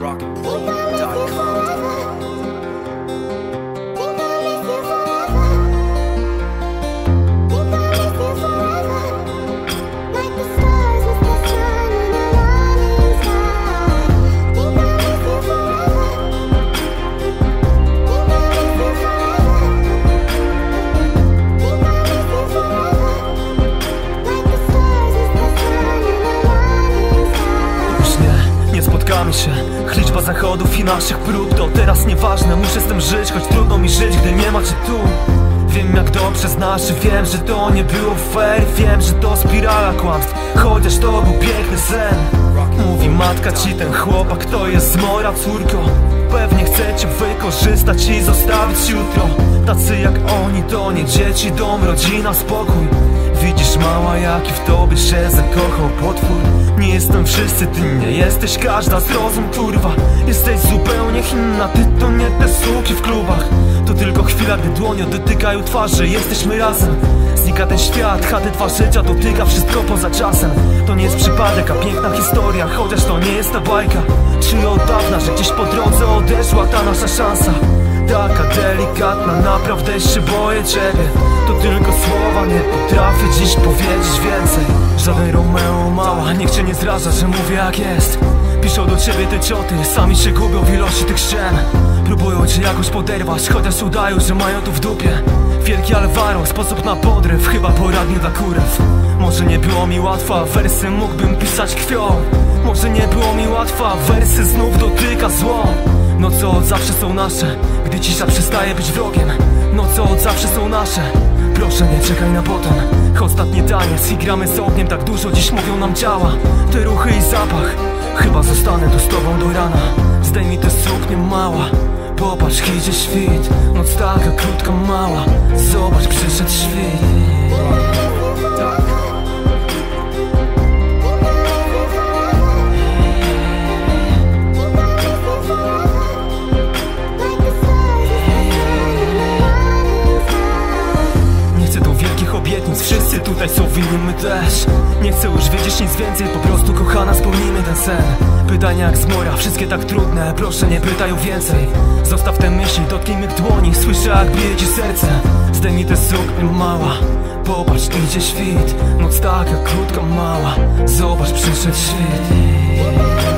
Już spotkamy się. Liczba zachodów i naszych prób to teraz nieważne. Muszę z tym żyć, choć trudno mi żyć, gdy nie ma cię tu. Wiem jak dobrze znasz wiem, że to nie było fair. Wiem, że to spirala kłamstw, chociaż to był piękny sen. Mówi matka ci ten chłopak, to jest zmora córko. Pewnie chce cię wykorzystać i zostawić jutro. Tacy jak oni to nie dzieci, dom, rodzina, spokój jaki w tobie się zakochał potwór. Nie jestem wszyscy, ty nie jesteś każda Zrozum kurwa, jesteś zupełnie inna Ty to nie te suki w klubach. To tylko chwila, gdy dłonią dotykają twarzy. Jesteśmy razem. Znika ten świat, chaty dwa życia dotyka wszystko poza czasem. To nie jest przypadek, a piękna historia Chociaż to nie jest ta bajka. Czy od dawna, że gdzieś po drodze odeszła ta nasza szansa Taka delikatna, naprawdę się boję ciebie. To tylko słowa, nie potrafię dziś powiedzieć więcej. Żaden Romeo mała, niech cię nie zraża, że mówię jak jest. Piszą do ciebie te cioty, sami się gubią w ilości tych ścian. Próbują cię jakoś poderwać, chociaż udają, że mają to w dupie. Wielki Alvaro, sposób na podryw, chyba poradnie dla kurew. Może nie było mi łatwo, a wersy mógłbym pisać krwią. Może nie było mi łatwo, a wersy znów dotyka zło Noce od zawsze są nasze, gdy cisza przestaje być wrogiem. Noce od zawsze są nasze, proszę nie czekaj na potem. Ostatni taniec i gramy z ogniem, tak dużo dziś mówią nam ciała. Te ruchy i zapach, chyba zostanę tu z tobą do rana. Zdejmij te suknie mała, popatrz idzie świt. Noc taka krótka mała, zobacz przyszedł świt tutaj są winni, my też. Nie chcę już wiedzieć nic więcej, po prostu kochana spełnijmy ten sen. Pytania jak zmora, wszystkie tak trudne, proszę nie pytaj o więcej. Zostaw te myśli, dotknij mych dłoni, słyszę jak bije ci serce. Zdejmij te suknie mała, popatrz idzie świt. Noc taka krótka mała, zobacz przyszedł świt